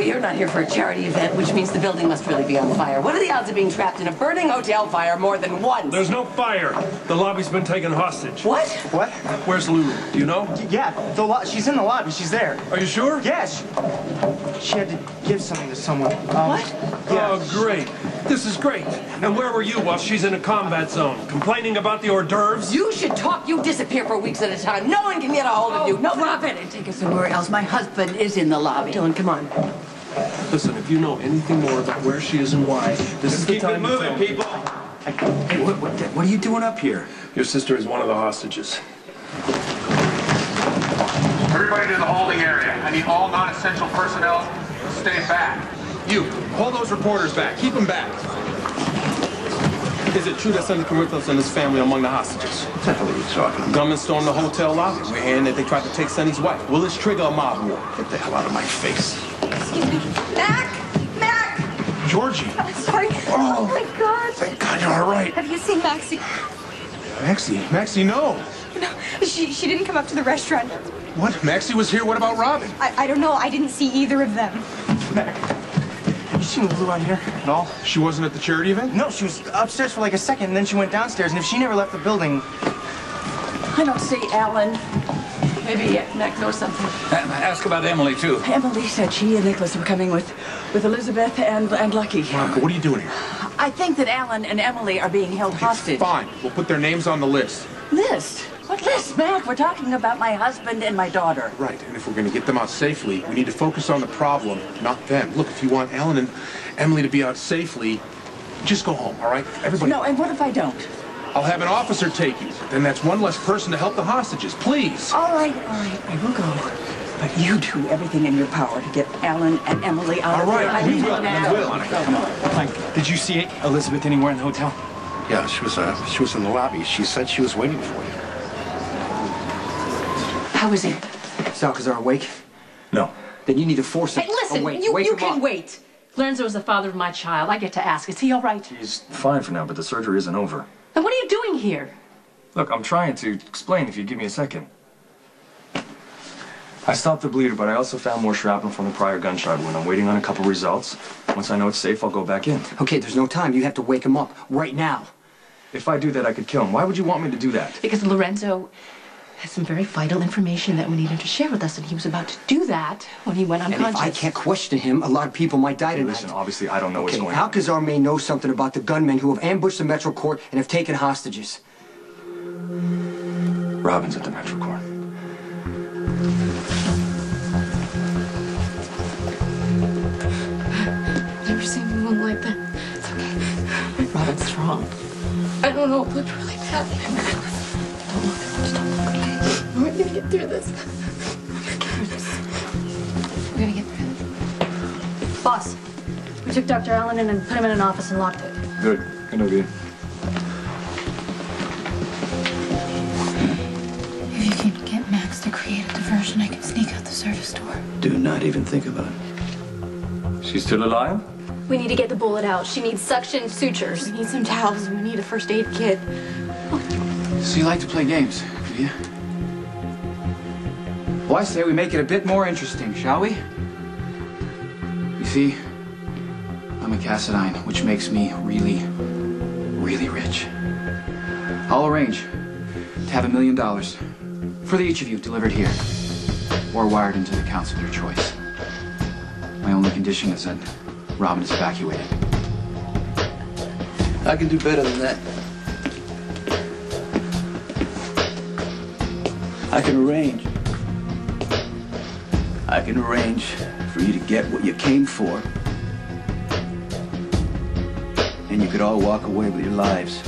well, you're not here for a charity event, which means the building must really be on fire. What are the odds of being trapped in a burning hotel fire more than once? There's no fire. The lobby's been taken hostage. What? What? Where's Lulu? Do you know? Yeah, the lo- she's in the lobby. She's there. Are you sure? Yeah, she, she had to give something to someone. Um, What? Yeah. Oh, great. This is great. And where were you while she's in a combat zone? Complaining about the hors d'oeuvres? You should talk. You disappear for weeks at a time. No one can get a hold of you. No, Drop it and take us somewhere else. My husband is in the lobby. Dillon, come on. Listen, if you know anything more about where she is and why, this is the Keep it time to moving, film. people. Hey, what, what, what are you doing up here? Your sister is one of the hostages. Everybody to the holding area. I need all non-essential personnel to stay back. You, hold those reporters back. Keep them back. Is it true that Senator Carrithos and his family are among the hostages? What the hell are you talking about? Gunmen stormed the hotel lobby. We're hearing that they tried to take Sonny's wife. Will this trigger a mob war? Get the hell out of my face. Excuse me. Mac! Mac! Georgie! I'm sorry. Oh. oh, my God. Thank God you're all right. Have you seen Maxie? Maxie, Maxie, no. No, she, she didn't come up to the restaurant. What? Maxie was here. What about Robin? I, I don't know. I didn't see either of them. Mac. Have you seen Lulu on here at all? She wasn't at the charity event? No, she was upstairs for like a second, and then she went downstairs. And if she never left the building, I don't see Alan. Maybe Mac knows something. Uh, ask about Emily, too. Emily said she and Nikolas were coming with, with Elizabeth and, and Lucky. Monica, what are you doing here? I think that Alan and Emily are being held hostage. Fine. We'll put their names on the list. List? What list, Mac? We're talking about my husband and my daughter. Right, and if we're going to get them out safely, we need to focus on the problem, not them. Look, if you want Alan and Emily to be out safely, just go home, all right? Everybody. No, and what if I don't? I'll have an officer take you. Then that's one less person to help the hostages. Please. All right, all right, I will go. But you do everything in your power to get Alan and Emily out All of right, here. I we will, to we now. will. Come on. like, did you see Elizabeth anywhere in the hotel? Yeah, she was, uh, she was in the lobby. She said she was waiting for you. How is he? Salcazar awake? No. Then you need to force him. Hey, listen, Oh, wait, you, wake you can up. wait. Lorenzo is the father of my child. I get to ask, is he all right? He's fine for now, but the surgery isn't over. And what are you doing here? Look, I'm trying to explain if you give me a second. I stopped the bleeder, but I also found more shrapnel from the prior gunshot wound. I'm waiting on a couple results. Once I know it's safe, I'll go back in. Okay, there's no time. You have to wake him up right now. If I do that, I could kill him. Why would you want me to do that? Because Lorenzo has some very vital information that we need him to share with us, and he was about to do that when he went unconscious. And unconscious. if I can't question him, a lot of people might die Hey, tonight. listen, obviously I don't know what's Okay, going on. Alcazar may know something about the gunmen who have ambushed the Metro Court and have taken hostages. Robin's at the Metro Court. i never seen anyone like that. It's okay. Robin's strong. I don't know. It looked really bad. Don't look. Just don't look. Okay? We're gonna get through this. We're gonna get through this. We're gonna get through this. Boss, we took Dr. Alan in and put him in an office and locked it. Good. Good, good. If you can get Max to create a diversion, I can sneak out the service door. Do not even think about it. She's still alive? We need to get the bullet out. She needs suction sutures. We need some towels. We need a first aid kit. So you like to play games, do you? Well, I say we make it a bit more interesting, shall we? You see, I'm a Cassadine, which makes me really, really rich. I'll arrange to have a million dollars for the each of you delivered here or wired into the accounts of your choice. My only condition is that Robin is evacuated. I can do better than that. I can arrange. I can arrange for you to get what you came for. And you could all walk away with your lives.